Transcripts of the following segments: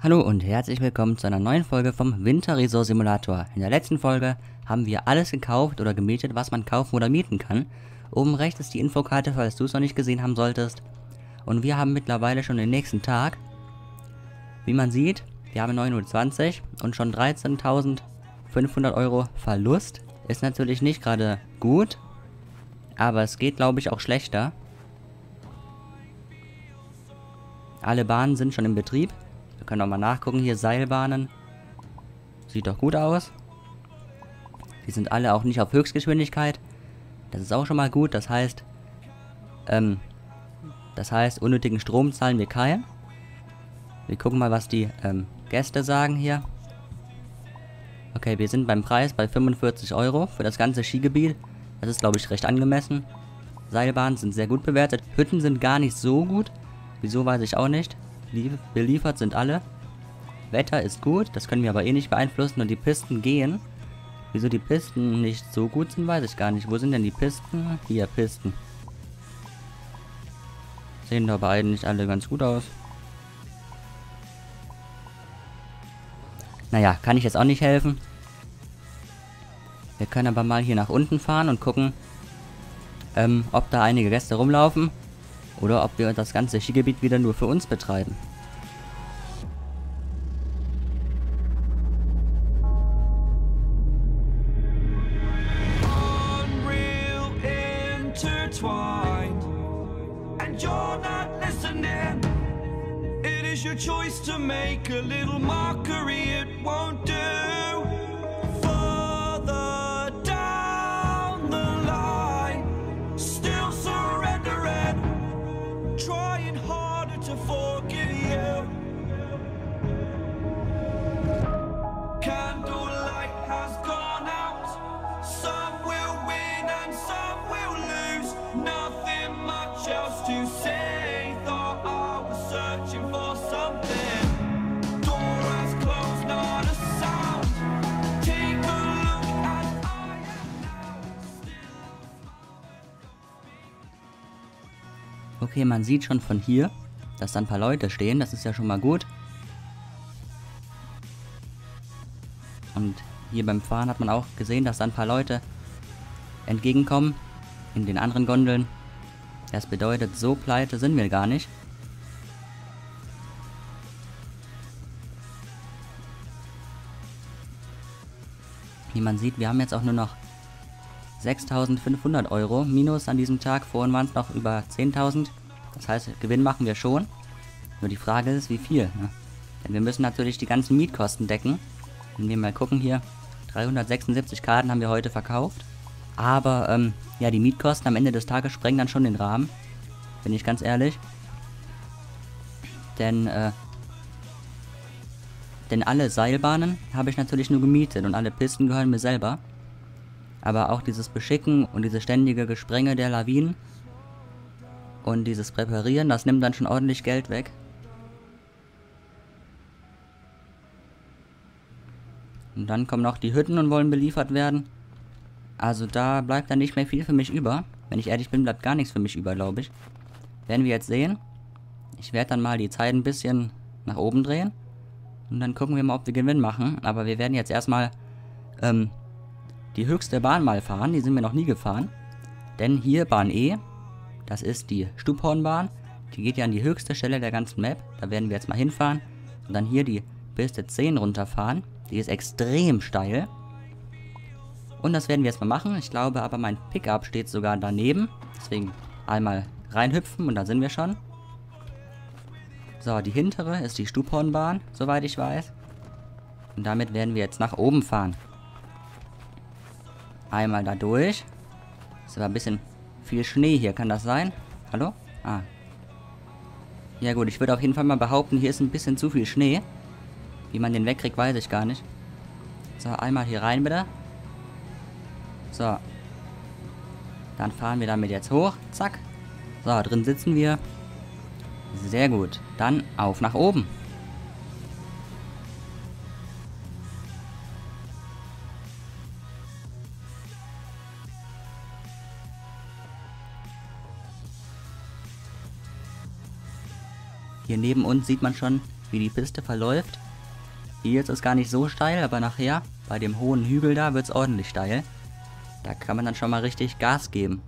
Hallo und herzlich willkommen zu einer neuen Folge vom Winter Resort Simulator. In der letzten Folge haben wir alles gekauft oder gemietet, was man kaufen oder mieten kann. Oben rechts ist die Infokarte, falls du es noch nicht gesehen haben solltest. Und wir haben mittlerweile schon den nächsten Tag. Wie man sieht, wir haben 9.20 Uhr und schon 13.500 Euro Verlust. Ist natürlich nicht gerade gut, aber es geht glaube ich auch schlechter. Alle Bahnen sind schon in Betrieb. Wir können auch mal nachgucken. Hier Seilbahnen. Sieht doch gut aus. Die sind alle auch nicht auf Höchstgeschwindigkeit. Das ist auch schon mal gut. Das heißt, ähm, das heißt, unnötigen Strom zahlen wir keinen. Wir gucken mal, was die ähm, Gäste sagen hier. Okay, wir sind beim Preis bei 45 Euro für das ganze Skigebiet. Das ist, glaube ich, recht angemessen. Seilbahnen sind sehr gut bewertet. Hütten sind gar nicht so gut. Wieso, weiß ich auch nicht. Beliefert sind alle. Wetter ist gut, das können wir aber eh nicht beeinflussen und die Pisten gehen. Wieso die Pisten nicht so gut sind, weiß ich gar nicht. Wo sind denn die Pisten? Hier, Pisten. Sehen doch beide nicht alle ganz gut aus. Naja, kann ich jetzt auch nicht helfen. Wir können aber mal hier nach unten fahren und gucken, ähm, ob da einige Gäste rumlaufen. Oder ob wir das ganze Skigebiet wieder nur für uns betreiben. Okay, man sieht schon von hier, dass da ein paar Leute stehen. Das ist ja schon mal gut. Und hier beim Fahren hat man auch gesehen, dass da ein paar Leute entgegenkommen. In den anderen Gondeln. Das bedeutet, so pleite sind wir gar nicht. Wie man sieht, wir haben jetzt auch nur noch 6.500 Euro minus an diesem Tag. Vorhin waren es noch über 10.000. Das heißt, Gewinn machen wir schon. Nur die Frage ist, wie viel. Ne? Denn wir müssen natürlich die ganzen Mietkosten decken. Wenn wir mal gucken hier, 376 Karten haben wir heute verkauft. Aber, ähm, ja, die Mietkosten am Ende des Tages sprengen dann schon den Rahmen. Bin ich ganz ehrlich. Denn, äh, denn alle Seilbahnen habe ich natürlich nur gemietet und alle Pisten gehören mir selber. Aber auch dieses Beschicken und diese ständige Gesprenge der Lawinen und dieses Präparieren, das nimmt dann schon ordentlich Geld weg. Und dann kommen noch die Hütten und wollen beliefert werden. Also da bleibt dann nicht mehr viel für mich über. Wenn ich ehrlich bin, bleibt gar nichts für mich über, glaube ich. Werden wir jetzt sehen. Ich werde dann mal die Zeit ein bisschen nach oben drehen. Und dann gucken wir mal, ob wir Gewinn machen. Aber wir werden jetzt erstmal ähm, die höchste Bahn mal fahren. Die sind wir noch nie gefahren. Denn hier Bahn E, das ist die Stubhornbahn. Die geht ja an die höchste Stelle der ganzen Map. Da werden wir jetzt mal hinfahren. Und dann hier die Piste 10 runterfahren. Die ist extrem steil. Und das werden wir jetzt mal machen. Ich glaube aber, mein Pickup steht sogar daneben. Deswegen einmal reinhüpfen und da sind wir schon. So, die hintere ist die Stubhornbahn, soweit ich weiß. Und damit werden wir jetzt nach oben fahren. Einmal da durch. Ist aber ein bisschen viel Schnee hier, kann das sein? Hallo? Ah. Ja gut, ich würde auf jeden Fall mal behaupten, hier ist ein bisschen zu viel Schnee. Wie man den wegkriegt, weiß ich gar nicht. So, einmal hier rein bitte. So. Dann fahren wir damit jetzt hoch. Zack. So, drin sitzen wir. Sehr gut. Dann auf nach oben. Hier neben uns sieht man schon, wie die Piste verläuft. Hier ist es gar nicht so steil, aber nachher, bei dem hohen Hügel da, wird es ordentlich steil. Da kann man dann schon mal richtig Gas geben.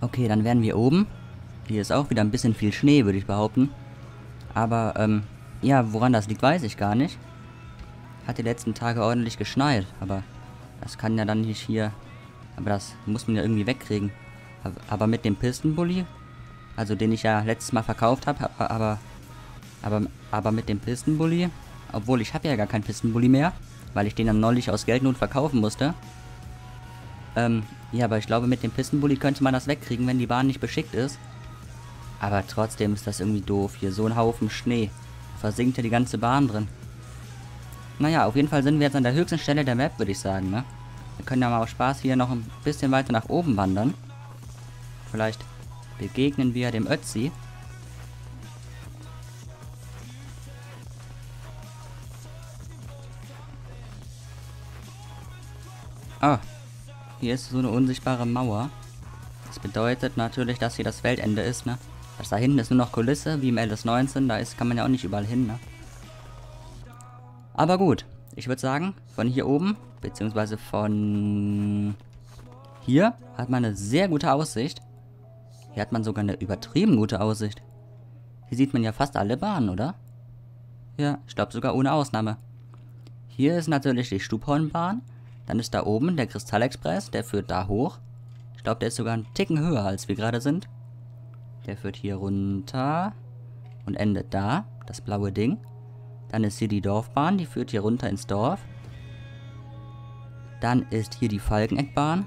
Okay, dann wären wir oben. Hier ist auch wieder ein bisschen viel Schnee, würde ich behaupten. Aber, ähm, ja, woran das liegt, weiß ich gar nicht. Hat die letzten Tage ordentlich geschneit, aber das kann ja dann nicht hier... Aber das muss man ja irgendwie wegkriegen. Aber- mit dem Pistenbully, also den ich ja letztes Mal verkauft habe, aber... Aber, aber mit dem Pistenbully, obwohl ich habe ja gar keinen Pistenbully mehr, weil ich den dann neulich aus Geldnot verkaufen musste. Ähm, ja, aber ich glaube, mit dem Pistenbully könnte man das wegkriegen, wenn die Bahn nicht beschickt ist. Aber trotzdem ist das irgendwie doof. Hier so ein Haufen Schnee. Versinkt ja die ganze Bahn drin. Naja, auf jeden Fall sind wir jetzt an der höchsten Stelle der Map, würde ich sagen, ne? Wir können ja mal aus Spaß hier noch ein bisschen weiter nach oben wandern. Vielleicht begegnen wir dem Ötzi. Ah, hier ist so eine unsichtbare Mauer. Das bedeutet natürlich, dass hier das Weltende ist, ne? Das da hinten ist nur noch Kulisse, wie im LS19, da ist, kann man ja auch nicht überall hin, ne? Aber gut, ich würde sagen, von hier oben, beziehungsweise von hier, hat man eine sehr gute Aussicht. Hier hat man sogar eine übertrieben gute Aussicht. Hier sieht man ja fast alle Bahnen, oder? Ja, ich glaube sogar ohne Ausnahme. Hier ist natürlich die Stubhornbahn. Dann ist da oben der Kristallexpress, der führt da hoch. Ich glaube, der ist sogar einen Ticken höher, als wir gerade sind. Der führt hier runter und endet da, das blaue Ding. Dann ist hier die Dorfbahn, die führt hier runter ins Dorf. Dann ist hier die Falkeneckbahn.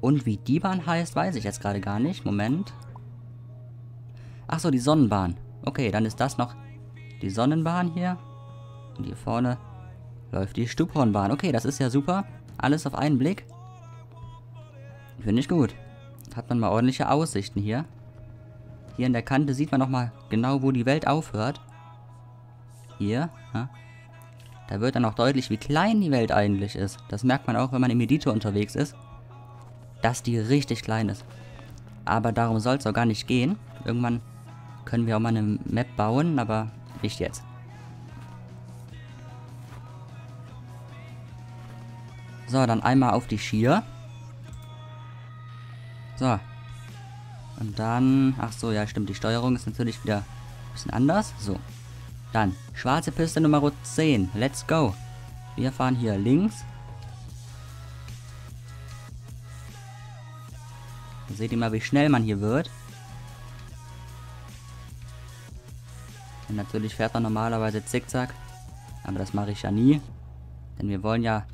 Und wie die Bahn heißt, weiß ich jetzt gerade gar nicht. Moment. Ach so, die Sonnenbahn. Okay, dann ist das noch die Sonnenbahn hier. Und hier vorne läuft die Stubhornbahn. Okay, das ist ja super. Alles auf einen Blick. Finde ich gut. Hat man mal ordentliche Aussichten hier. Hier in der Kante sieht man nochmal genau, wo die Welt aufhört. Hier. Ja. Da wird dann auch deutlich, wie klein die Welt eigentlich ist. Das merkt man auch, wenn man im Editor unterwegs ist. Dass die richtig klein ist. Aber darum soll es auch gar nicht gehen. Irgendwann können wir auch mal eine Map bauen, aber nicht jetzt. So, dann einmal auf die Skier. So. Und dann... Ach so, ja stimmt, die Steuerung ist natürlich wieder ein bisschen anders. So. Dann, schwarze Piste Nummer 10. Let's go. Wir fahren hier links. Seht ihr mal, wie schnell man hier wird. Und natürlich fährt man normalerweise zickzack. Aber das mache ich ja nie. Denn wir wollen ja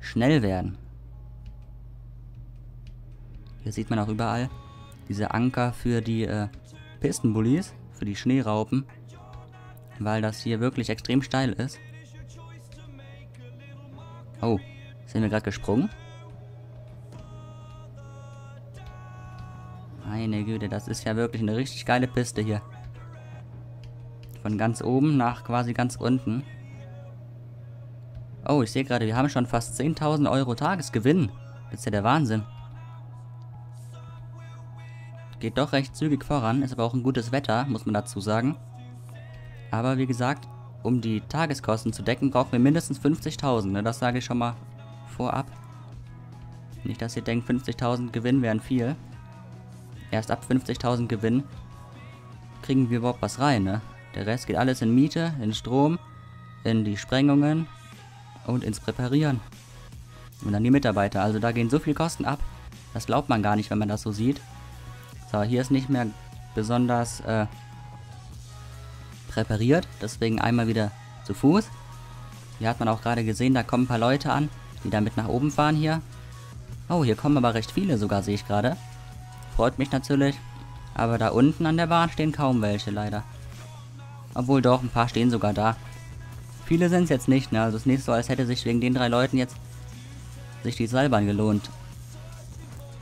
schnell werden. Hier sieht man auch überall diese Anker für die äh, Pistenbullis, für die Schneeraupen. Weil das hier wirklich extrem steil ist. Oh, sind wir gerade gesprungen? Meine Güte, das ist ja wirklich eine richtig geile Piste hier. Von ganz oben nach quasi ganz unten. Oh, ich sehe gerade, wir haben schon fast 10.000 Euro Tagesgewinn. Das ist ja der Wahnsinn. Geht doch recht zügig voran, ist aber auch ein gutes Wetter, muss man dazu sagen. Aber wie gesagt, um die Tageskosten zu decken, brauchen wir mindestens 50.000. Ne? Das sage ich schon mal vorab. Nicht, dass ihr denkt, 50.000 Gewinn wären viel. Erst ab 50.000 Gewinn kriegen wir überhaupt was rein. Ne? Der Rest geht alles in Miete, in Strom, in die Sprengungen und ins Präparieren. Und dann die Mitarbeiter. Also da gehen so viel Kosten ab. Das glaubt man gar nicht, wenn man das so sieht. So, hier ist nicht mehr besonders äh, präpariert, deswegen einmal wieder zu Fuß. Hier hat man auch gerade gesehen, da kommen ein paar Leute an, die damit nach oben fahren hier. Oh, hier kommen aber recht viele sogar, sehe ich gerade. Freut mich natürlich. Aber da unten an der Bahn stehen kaum welche, leider. Obwohl doch, ein paar stehen sogar da. Viele sind es jetzt nicht, ne? Also es ist nicht so, als hätte sich wegen den drei Leuten jetzt sich die Seilbahn gelohnt.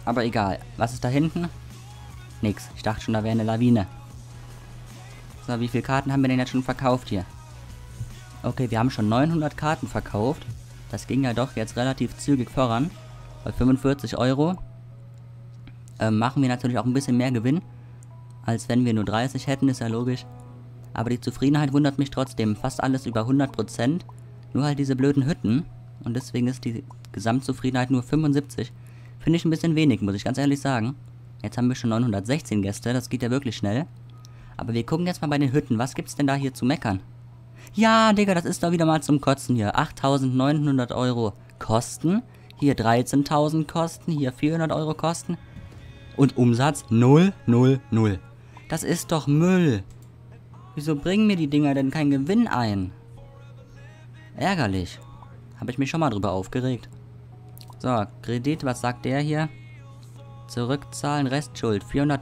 Aber egal. Was ist da hinten? Nix. Ich dachte schon, da wäre eine Lawine. So, wie viele Karten haben wir denn jetzt schon verkauft hier? Okay, wir haben schon 900 Karten verkauft. Das ging ja doch jetzt relativ zügig voran. Bei 45 Euro ähm, machen wir natürlich auch ein bisschen mehr Gewinn, als wenn wir nur 30 hätten, ist ja logisch. Aber die Zufriedenheit wundert mich trotzdem. Fast alles über 100%. Nur halt diese blöden Hütten. Und deswegen ist die Gesamtzufriedenheit nur 75. Finde ich ein bisschen wenig, muss ich ganz ehrlich sagen. Jetzt haben wir schon 916 Gäste, das geht ja wirklich schnell. Aber wir gucken jetzt mal bei den Hütten. Was gibt's denn da hier zu meckern? Ja, Digga, das ist doch wieder mal zum Kotzen hier. 8.900 Euro Kosten. Hier 13.000 Kosten. Hier 400 Euro Kosten. Und Umsatz 0, 0, 0. Das ist doch Müll. Wieso bringen mir die Dinger denn keinen Gewinn ein? Ärgerlich. Habe ich mich schon mal drüber aufgeregt. So, Kredit, was sagt der hier? Zurückzahlen, Restschuld, 400...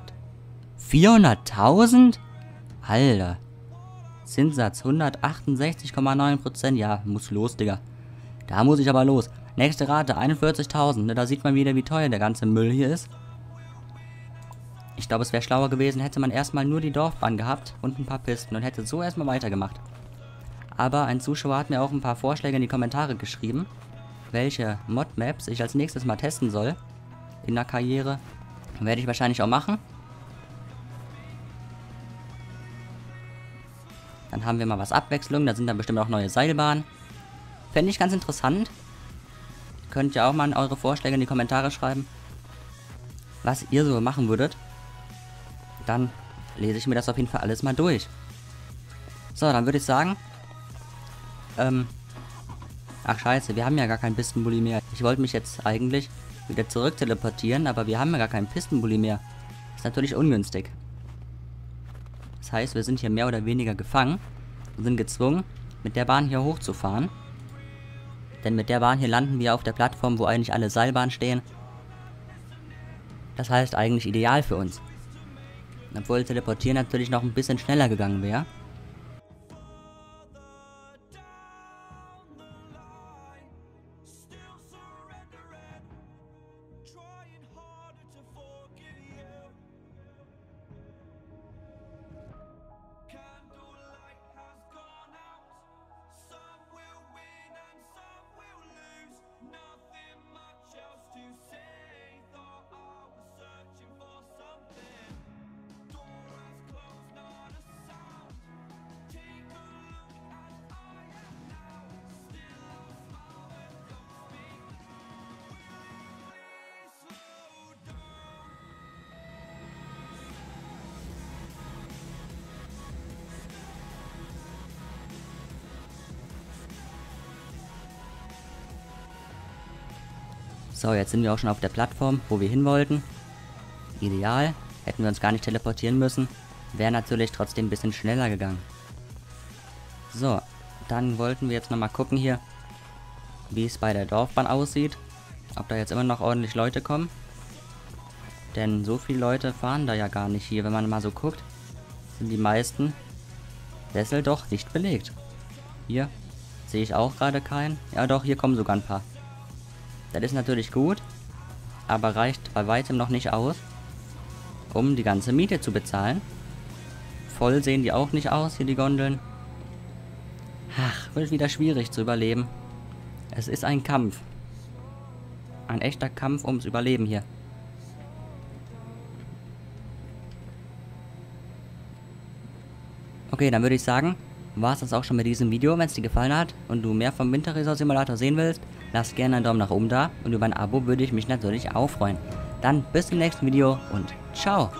400.000? Alter. Zinssatz, 168,9%. Ja, muss los, Digga. Da muss ich aber los. Nächste Rate, 41.000. Ne, da sieht man wieder, wie teuer der ganze Müll hier ist. Ich glaube, es wäre schlauer gewesen, hätte man erstmal nur die Dorfbahn gehabt und ein paar Pisten und hätte so erstmal weitergemacht. Aber ein Zuschauer hat mir auch ein paar Vorschläge in die Kommentare geschrieben, welche Mod-Maps ich als nächstes mal testen soll in der Karriere. Werde ich wahrscheinlich auch machen. Dann haben wir mal was Abwechslung, da sind dann bestimmt auch neue Seilbahnen. Fände ich ganz interessant. Könnt ihr auch mal eure Vorschläge in die Kommentare schreiben, was ihr so machen würdet dann lese ich mir das auf jeden Fall alles mal durch. So, dann würde ich sagen, ähm, ach scheiße, wir haben ja gar keinen Pistenbully mehr. Ich wollte mich jetzt eigentlich wieder zurück teleportieren, aber wir haben ja gar keinen Pistenbully mehr. Ist natürlich ungünstig. Das heißt, wir sind hier mehr oder weniger gefangen und sind gezwungen, mit der Bahn hier hochzufahren. Denn mit der Bahn hier landen wir auf der Plattform, wo eigentlich alle Seilbahnen stehen. Das heißt eigentlich ideal für uns. Obwohl Teleportieren natürlich noch ein bisschen schneller gegangen wäre. So, jetzt sind wir auch schon auf der Plattform, wo wir hin wollten. Ideal. Hätten wir uns gar nicht teleportieren müssen. Wäre natürlich trotzdem ein bisschen schneller gegangen. So, dann wollten wir jetzt nochmal gucken hier, wie es bei der Dorfbahn aussieht. Ob da jetzt immer noch ordentlich Leute kommen. Denn so viele Leute fahren da ja gar nicht hier. Wenn man mal so guckt, sind die meisten Sessel doch nicht belegt. Hier sehe ich auch gerade keinen. Ja doch, hier kommen sogar ein paar. Das ist natürlich gut, aber reicht bei weitem noch nicht aus, um die ganze Miete zu bezahlen. Voll sehen die auch nicht aus, hier die Gondeln. Ach, wird wieder schwierig zu überleben. Es ist ein Kampf. Ein echter Kampf ums Überleben hier. Okay, dann würde ich sagen, war es das auch schon mit diesem Video. Wenn es dir gefallen hat und du mehr vom Winterresort Simulator sehen willst, lass gerne einen Daumen nach oben da und über ein Abo würde ich mich natürlich auch freuen. Dann bis zum nächsten Video und ciao!